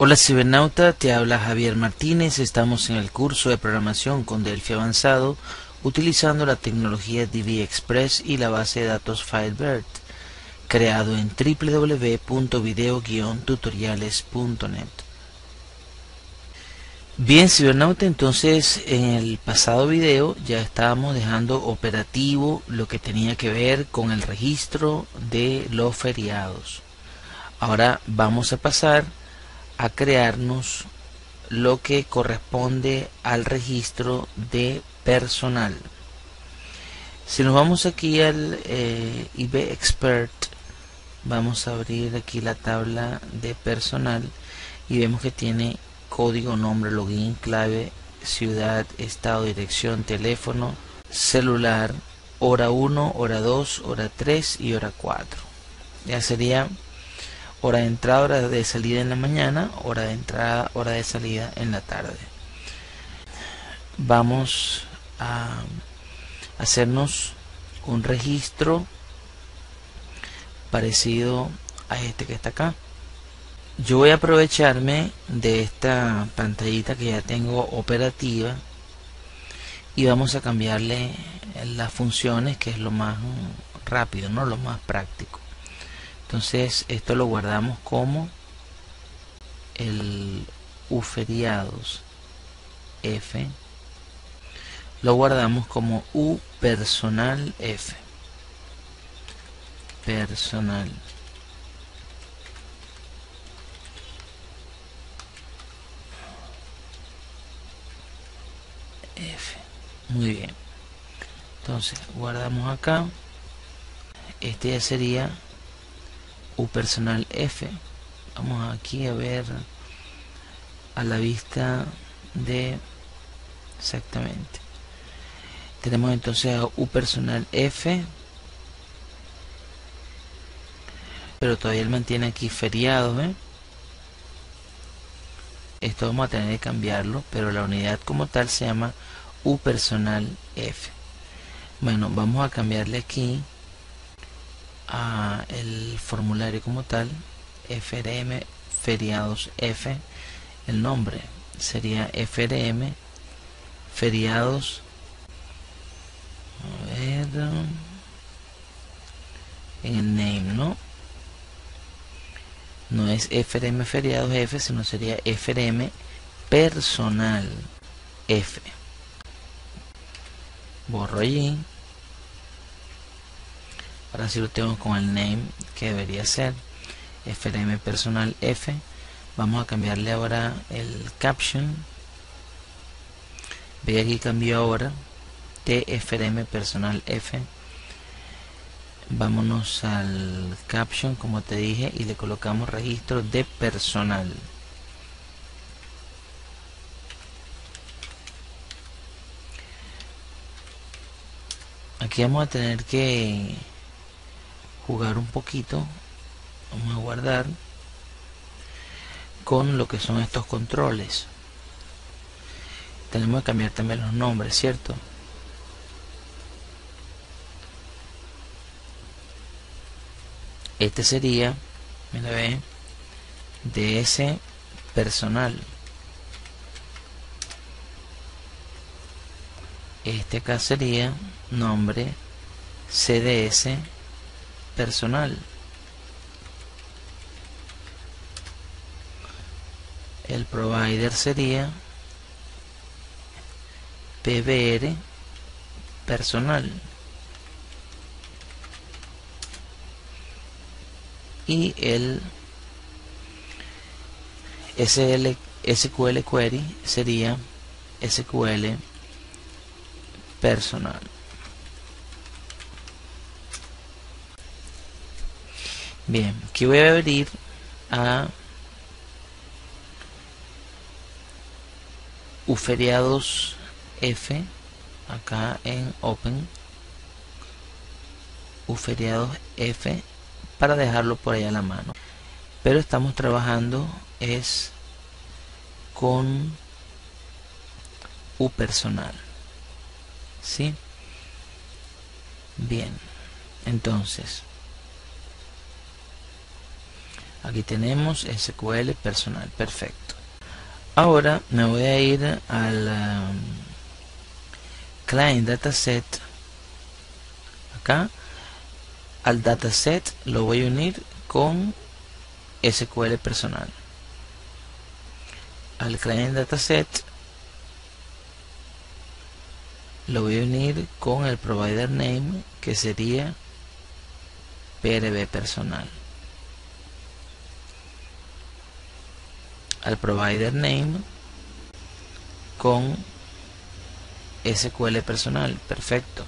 Hola cibernauta, te habla Javier Martínez, estamos en el curso de programación con Delphi Avanzado utilizando la tecnología DB Express y la base de datos Firebird, creado en www.video-tutoriales.net. Bien cibernauta, entonces en el pasado video ya estábamos dejando operativo lo que tenía que ver con el registro de los feriados. Ahora vamos a pasar a crearnos lo que corresponde al registro de personal. Si nos vamos aquí al eh, IB Expert, vamos a abrir aquí la tabla de personal y vemos que tiene código, nombre, login, clave, ciudad, estado, dirección, teléfono, celular, hora 1, hora 2, hora 3 y hora 4. Ya sería hora de entrada, hora de salida en la mañana, hora de entrada, hora de salida en la tarde. Vamos a hacernos un registro parecido a este que está acá. Yo voy a aprovecharme de esta pantallita que ya tengo operativa y vamos a cambiarle las funciones que es lo más rápido, no lo más práctico entonces esto lo guardamos como el uferiados f. Lo guardamos como u personal f. Personal. F. Muy bien. Entonces guardamos acá. Este ya sería u personal f. Vamos aquí a ver a la vista de exactamente. Tenemos entonces a u personal f pero todavía él mantiene aquí feriado esto vamos a tener que cambiarlo pero la unidad como tal se llama u personal f. Bueno vamos a cambiarle aquí a el formulario como tal FRM feriados F el nombre sería FRM feriados en el name no no es FRM feriados F sino sería FRM personal F. Borro allí ahora sí lo tengo con el name que debería ser frm personal f. Vamos a cambiarle ahora el caption. Ve aquí cambió ahora. De frm personal f. Vámonos al caption como te dije y le colocamos registro de personal. Aquí vamos a tener que jugar un poquito vamos a guardar con lo que son estos controles. Tenemos que cambiar también los nombres cierto este sería mira ve ds personal. Este acá sería nombre cds personal. El provider sería PBR personal. Y el SL, SQL query sería SQL personal. Bien, aquí voy a abrir a uferiados F acá en Open uferiados F para dejarlo por ahí a la mano pero estamos trabajando es con U personal ¿sí? bien entonces aquí tenemos SQL personal perfecto. Ahora me voy a ir al um, client dataset. Acá al dataset lo voy a unir con SQL personal. Al client dataset lo voy a unir con el provider name que sería PRB personal al provider name con SQL personal. Perfecto.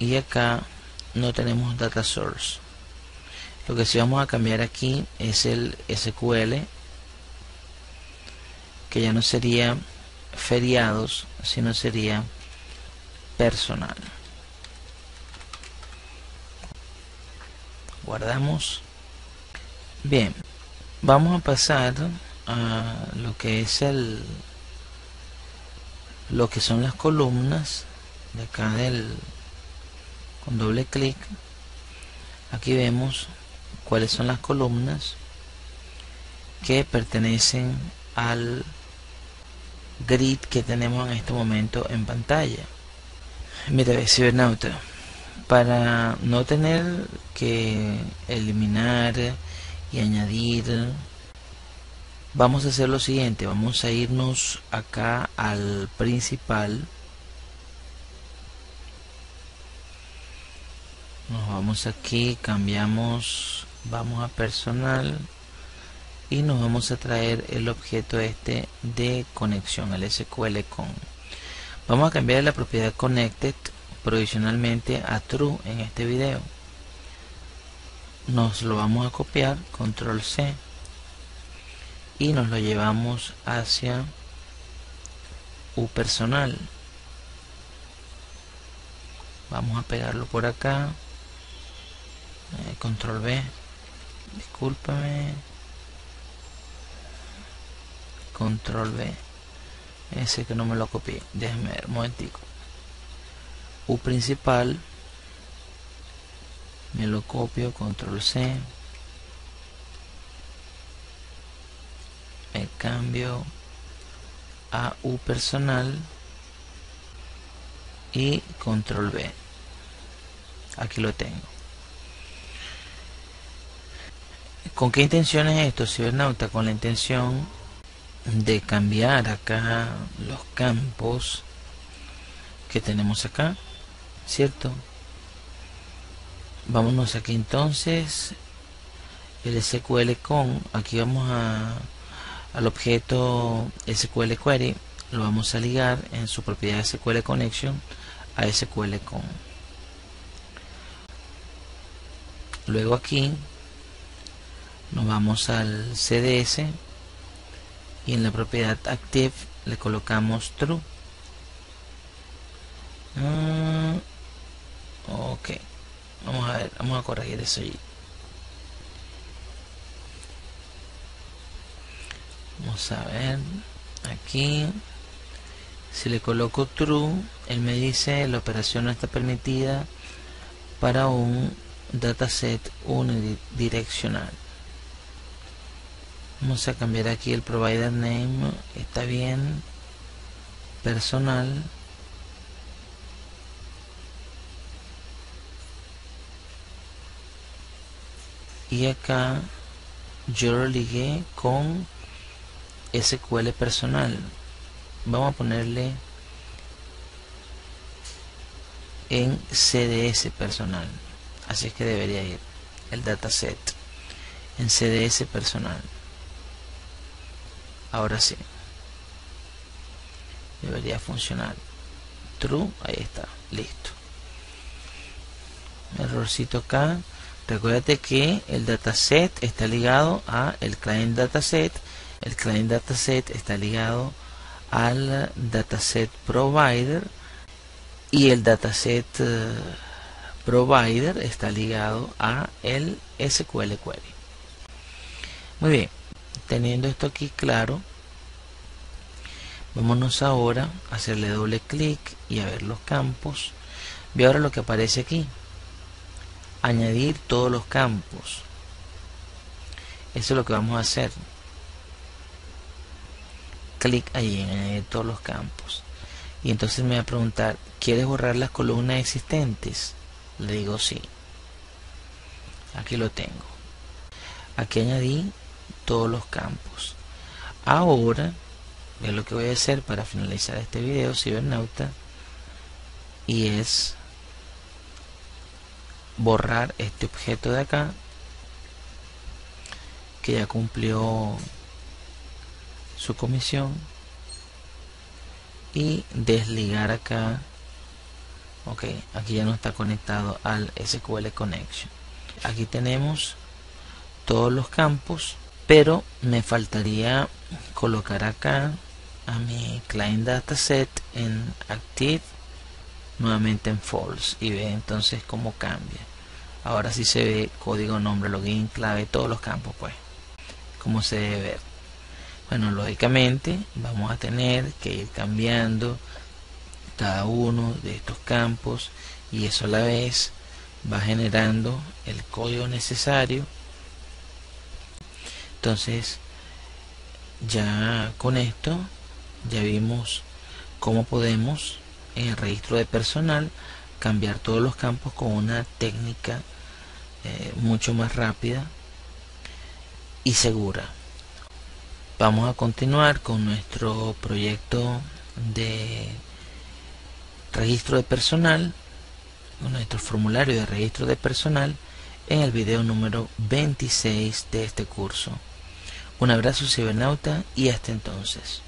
Y acá no tenemos data source. Lo que sí vamos a cambiar aquí es el SQL que ya no sería feriados sino sería personal. Guardamos bien vamos a pasar a lo que es el lo que son las columnas de acá del con doble clic. Aquí vemos cuáles son las columnas que pertenecen al grid que tenemos en este momento en pantalla. Mira cibernauta para no tener que eliminar y añadir vamos a hacer lo siguiente vamos a irnos acá al principal. Nos vamos aquí cambiamos vamos a personal y nos vamos a traer el objeto este de conexión el SQL con. Vamos a cambiar la propiedad connected provisionalmente a true en este video nos lo vamos a copiar control C y nos lo llevamos hacia u personal. Vamos a pegarlo por acá. Eh, control B. Discúlpame control B. Ese que no me lo copié. Déjeme ver un momentico. U principal me lo copio control C me cambio a U personal y control B aquí lo tengo ¿Con qué intención es esto, cibernauta? Con la intención de cambiar acá los campos que tenemos acá, ¿cierto? Vámonos aquí entonces, el SQL con, aquí vamos a, al objeto SQL Query, lo vamos a ligar en su propiedad SQL Connection a SQL con. Luego aquí nos vamos al CDS y en la propiedad active le colocamos true. Ah, ok vamos a ver vamos a corregir eso allí vamos a ver aquí. Si le coloco true él me dice la operación no está permitida para un dataset unidireccional. Vamos a cambiar aquí el provider name está bien personal y acá yo lo ligué con SQL personal. Vamos a ponerle en CDS personal. Así es que debería ir el dataset en CDS personal. Ahora sí. Debería funcionar. True ahí está. Listo. Errorcito acá recuérdate que el dataset está ligado a el client dataset. El client dataset está ligado al dataset provider. Y el dataset eh, provider está ligado a el SQL query. Muy bien teniendo esto aquí claro vámonos ahora a hacerle doble clic y a ver los campos. Ve ahora lo que aparece aquí añadir todos los campos. Eso es lo que vamos a hacer. Clic allí en añadir todos los campos. Y entonces me va a preguntar, ¿quieres borrar las columnas existentes? Le digo sí. Aquí lo tengo. Aquí añadí todos los campos. Ahora, es lo que voy a hacer para finalizar este video cibernauta y es borrar este objeto de acá que ya cumplió su comisión y desligar acá. Ok aquí ya no está conectado al SQL connection. Aquí tenemos todos los campos pero me faltaría colocar acá a mi client dataset en active nuevamente en false y ve entonces cómo cambia ahora sí se ve código nombre login clave todos los campos pues como se debe ver. Bueno lógicamente vamos a tener que ir cambiando cada uno de estos campos y eso a la vez va generando el código necesario. Entonces ya con esto ya vimos cómo podemos en el registro de personal cambiar todos los campos con una técnica eh, mucho más rápida y segura. Vamos a continuar con nuestro proyecto de registro de personal, con nuestro formulario de registro de personal en el video número 26 de este curso. Un abrazo cibernauta y hasta entonces.